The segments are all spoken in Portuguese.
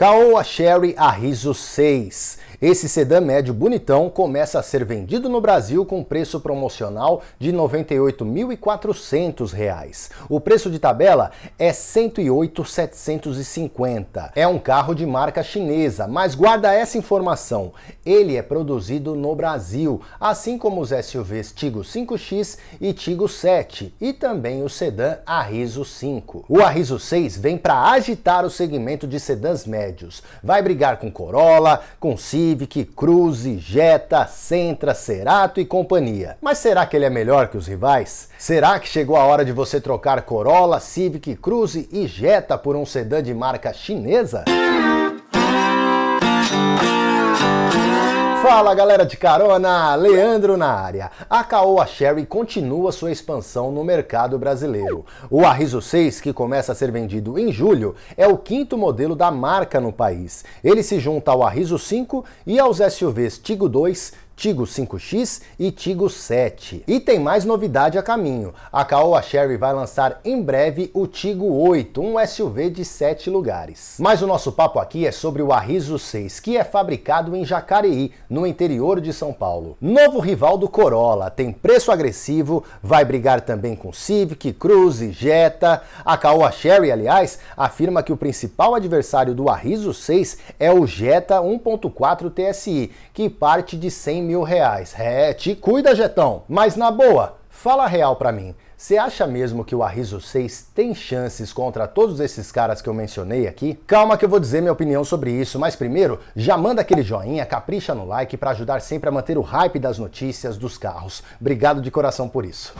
Caoa Sherry Arriso 6. Esse sedã médio bonitão começa a ser vendido no Brasil com preço promocional de R$ 98.400. O preço de tabela é R$ 108.750. É um carro de marca chinesa, mas guarda essa informação. Ele é produzido no Brasil, assim como os SUVs Tigo 5X e Tigo 7 e também o sedã Arriso 5. O Arriso 6 vem para agitar o segmento de sedãs médios. Vai brigar com Corolla, com Civic, Cruze, Jetta, Sentra, Cerato e companhia. Mas será que ele é melhor que os rivais? Será que chegou a hora de você trocar Corolla, Civic, Cruze e Jetta por um sedã de marca chinesa? Fala galera de carona, Leandro na área. A Caoa Sherry continua sua expansão no mercado brasileiro. O Arriso 6, que começa a ser vendido em julho, é o quinto modelo da marca no país. Ele se junta ao Arriso 5 e aos SUVs Tigo 2, Tigo 5X e Tigo 7. E tem mais novidade a caminho. A Caoa Sherry vai lançar em breve o Tigo 8, um SUV de 7 lugares. Mas o nosso papo aqui é sobre o Arriso 6, que é fabricado em Jacareí, no interior de São Paulo. Novo rival do Corolla, tem preço agressivo, vai brigar também com Civic, Cruze, Jetta. A Caoa Sherry, aliás, afirma que o principal adversário do Arriso 6 é o Jetta 1.4 TSI, que parte de 100 mil reais. É, te cuida, Jetão. Mas na boa, fala real pra mim. Você acha mesmo que o Arriso 6 tem chances contra todos esses caras que eu mencionei aqui? Calma que eu vou dizer minha opinião sobre isso, mas primeiro, já manda aquele joinha, capricha no like para ajudar sempre a manter o hype das notícias dos carros. Obrigado de coração por isso.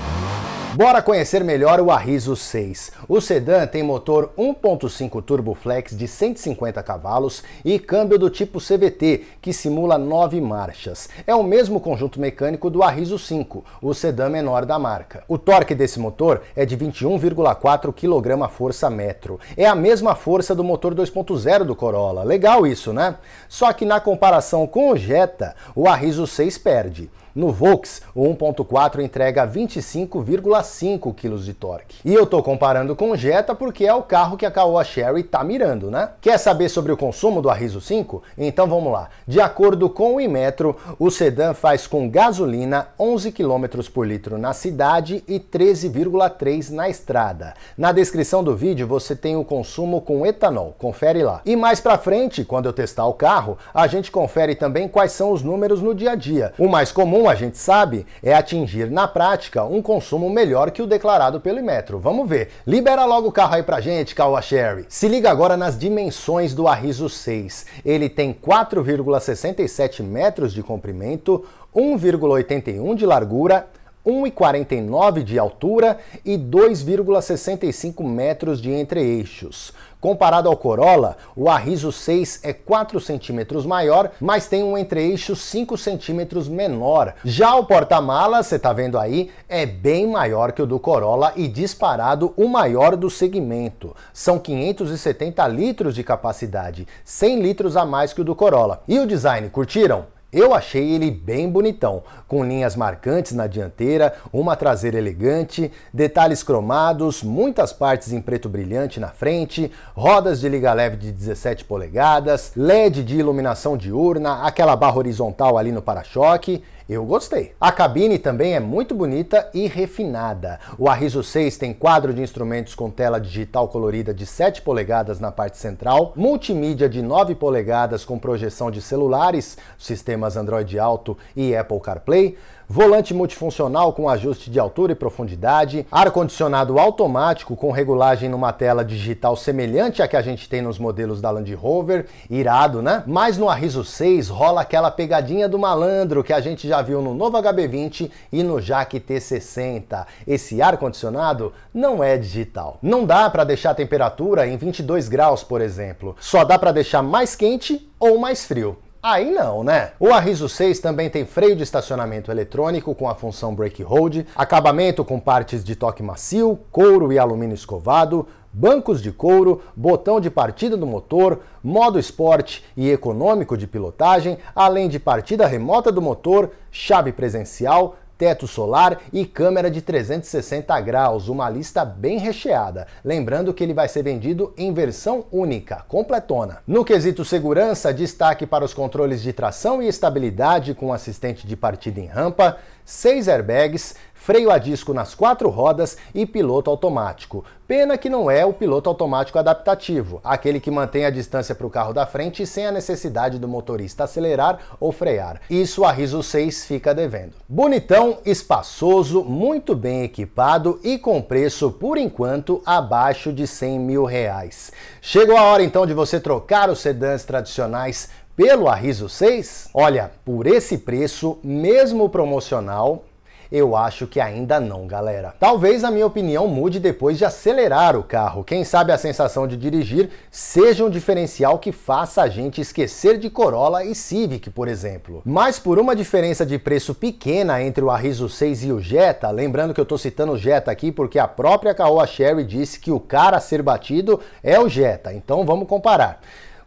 Bora conhecer melhor o Arriso 6. O sedã tem motor 1.5 Turbo Flex de 150 cavalos e câmbio do tipo CVT, que simula 9 marchas. É o mesmo conjunto mecânico do Arriso 5, o sedã menor da marca. O torque desse motor é de 21,4 kgfm. É a mesma força do motor 2.0 do Corolla. Legal isso, né? Só que na comparação com o Jetta, o Arriso 6 perde. No Volks, o 1.4 entrega 25,5 kg de torque. E eu tô comparando com o Jetta porque é o carro que a Caoa Sherry tá mirando, né? Quer saber sobre o consumo do Arriso 5? Então vamos lá. De acordo com o Imetro, o sedã faz com gasolina 11 km por litro na cidade e 13,3 na estrada. Na descrição do vídeo você tem o consumo com etanol, confere lá. E mais pra frente, quando eu testar o carro, a gente confere também quais são os números no dia a dia. O mais comum comum, a gente sabe, é atingir na prática um consumo melhor que o declarado pelo Imetro. Vamos ver. Libera logo o carro aí pra gente, Caoa Sherry. Se liga agora nas dimensões do Arriso 6. Ele tem 4,67 metros de comprimento, 1,81 de largura, 1,49 de altura e 2,65 metros de entre-eixos. Comparado ao Corolla, o Arriso 6 é 4 centímetros maior, mas tem um entre-eixo 5 centímetros menor. Já o porta-malas, você está vendo aí, é bem maior que o do Corolla e disparado o maior do segmento. São 570 litros de capacidade, 100 litros a mais que o do Corolla. E o design, curtiram? Eu achei ele bem bonitão, com linhas marcantes na dianteira, uma traseira elegante, detalhes cromados, muitas partes em preto brilhante na frente, rodas de liga leve de 17 polegadas, LED de iluminação diurna, aquela barra horizontal ali no para-choque eu gostei. A cabine também é muito bonita e refinada. O Arriso 6 tem quadro de instrumentos com tela digital colorida de 7 polegadas na parte central, multimídia de 9 polegadas com projeção de celulares, sistemas Android Auto e Apple CarPlay, volante multifuncional com ajuste de altura e profundidade, ar-condicionado automático com regulagem numa tela digital semelhante à que a gente tem nos modelos da Land Rover, irado, né? Mas no Arriso 6 rola aquela pegadinha do malandro que a gente já viu no novo HB20 e no Jaque T60. Esse ar-condicionado não é digital. Não dá para deixar a temperatura em 22 graus, por exemplo. Só dá para deixar mais quente ou mais frio. Aí não, né? O Arriso 6 também tem freio de estacionamento eletrônico com a função Brake Hold, acabamento com partes de toque macio, couro e alumínio escovado, bancos de couro, botão de partida do motor, modo esporte e econômico de pilotagem, além de partida remota do motor, chave presencial, teto solar e câmera de 360 graus, uma lista bem recheada. Lembrando que ele vai ser vendido em versão única, completona. No quesito segurança, destaque para os controles de tração e estabilidade com assistente de partida em rampa, seis airbags, freio a disco nas quatro rodas e piloto automático. Pena que não é o piloto automático adaptativo, aquele que mantém a distância para o carro da frente sem a necessidade do motorista acelerar ou frear. Isso a Riso 6 fica devendo. Bonitão, espaçoso, muito bem equipado e com preço, por enquanto, abaixo de 100 mil reais. Chegou a hora então de você trocar os sedãs tradicionais pelo Arriso 6? Olha, por esse preço, mesmo promocional, eu acho que ainda não, galera. Talvez a minha opinião mude depois de acelerar o carro. Quem sabe a sensação de dirigir seja um diferencial que faça a gente esquecer de Corolla e Civic, por exemplo. Mas por uma diferença de preço pequena entre o Arriso 6 e o Jetta, lembrando que eu tô citando o Jetta aqui porque a própria Caoa Sherry disse que o cara a ser batido é o Jetta. Então vamos comparar.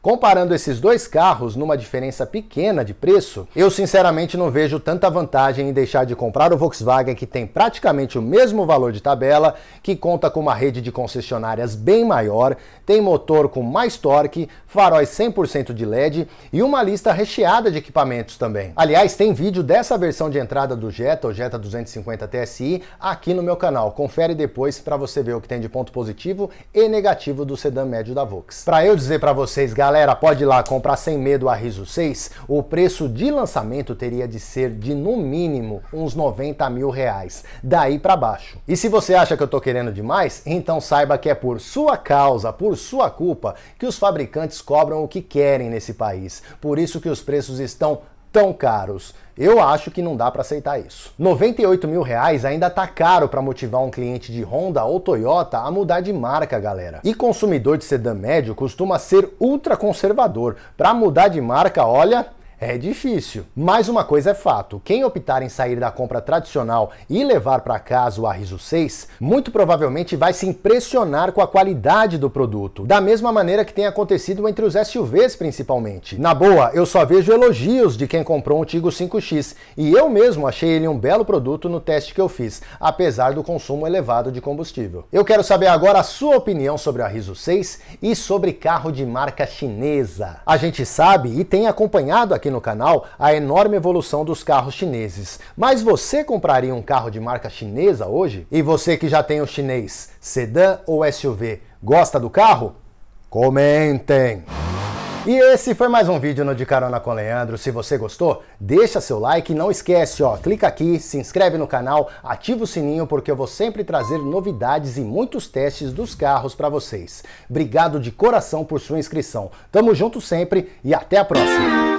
Comparando esses dois carros numa diferença pequena de preço, eu sinceramente não vejo tanta vantagem em deixar de comprar o Volkswagen que tem praticamente o mesmo valor de tabela, que conta com uma rede de concessionárias bem maior, tem motor com mais torque, faróis 100% de LED e uma lista recheada de equipamentos também. Aliás, tem vídeo dessa versão de entrada do Jetta, o Jetta 250 TSI, aqui no meu canal. Confere depois para você ver o que tem de ponto positivo e negativo do sedã médio da Volks. Para eu dizer para vocês, galera, Galera, pode ir lá comprar sem medo a Riso 6. O preço de lançamento teria de ser de no mínimo uns 90 mil reais, daí para baixo. E se você acha que eu tô querendo demais, então saiba que é por sua causa, por sua culpa, que os fabricantes cobram o que querem nesse país. Por isso que os preços estão tão caros. Eu acho que não dá para aceitar isso. 98 mil reais ainda tá caro para motivar um cliente de Honda ou Toyota a mudar de marca, galera. E consumidor de sedã médio costuma ser ultra conservador. Para mudar de marca, olha, é difícil. Mas uma coisa é fato: quem optar em sair da compra tradicional e levar para casa o Arriso 6, muito provavelmente vai se impressionar com a qualidade do produto, da mesma maneira que tem acontecido entre os SUVs principalmente. Na boa, eu só vejo elogios de quem comprou um Tigo 5X e eu mesmo achei ele um belo produto no teste que eu fiz, apesar do consumo elevado de combustível. Eu quero saber agora a sua opinião sobre o Arriso 6 e sobre carro de marca chinesa. A gente sabe e tem acompanhado aqui no canal a enorme evolução dos carros chineses. Mas você compraria um carro de marca chinesa hoje? E você que já tem o chinês, sedã ou SUV, gosta do carro? Comentem! E esse foi mais um vídeo no De Carona com Leandro. Se você gostou, deixa seu like e não esquece, ó, clica aqui, se inscreve no canal, ativa o sininho porque eu vou sempre trazer novidades e muitos testes dos carros para vocês. Obrigado de coração por sua inscrição. Tamo junto sempre e até a próxima.